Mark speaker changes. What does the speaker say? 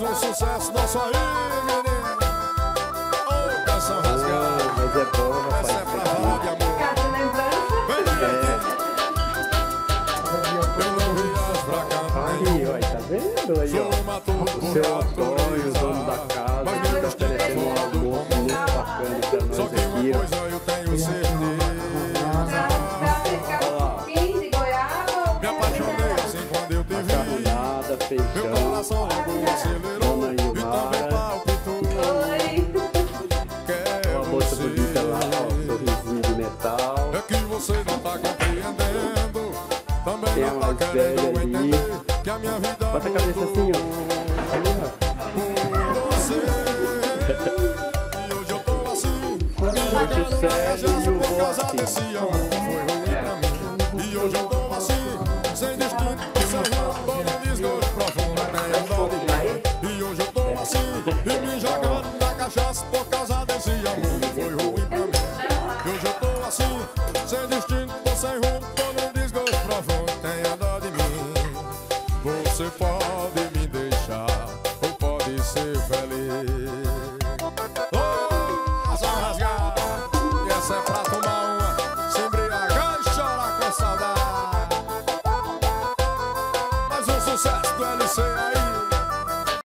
Speaker 1: mais um sucesso nosso aí, menino. Ô, canção rasgada.
Speaker 2: Mas é bom,
Speaker 1: Essa é
Speaker 2: rapaz.
Speaker 1: pra falar de amor.
Speaker 3: Lembrança.
Speaker 1: Vem, vem. Eu não viajo pra cá.
Speaker 2: Aí, ó, tá vendo aí, ó? O seu Antônio, o dono da casa,
Speaker 1: Mas
Speaker 2: tá oferecendo um almoço muito bacana pra
Speaker 1: Só
Speaker 2: nós
Speaker 1: que uma
Speaker 2: aqui, ó.
Speaker 1: coisa eu tenho certeza. Meu
Speaker 2: feijão,
Speaker 1: coração logo acelerou
Speaker 2: Dona
Speaker 1: e também
Speaker 2: Ilmara.
Speaker 1: palpitou.
Speaker 3: Oi.
Speaker 1: Quer
Speaker 2: uma moça bonita lá, ó, sorrisinho de metal.
Speaker 1: É que você não tá compreendendo. Também
Speaker 2: Tem
Speaker 1: não tá querendo
Speaker 2: ali.
Speaker 1: entender que a minha vida
Speaker 2: Bota a cabeça assim, ó. Ali, ó.
Speaker 1: por você. E hoje eu tô assim,
Speaker 2: sério
Speaker 1: cachaça
Speaker 2: e o voto.
Speaker 1: nasci E me jogando na cachaça por causa desse amor Foi ruim pra mim. Hoje eu tô assim, sem destino, tô sem rumo Tô num desgosto profundo, tenha dó de mim. Você pode me deixar ou pode ser feliz. Oh, só rasgar E essa é pra tomar uma. Se embriagar e chorar com saudade. Mais um sucesso do LC aí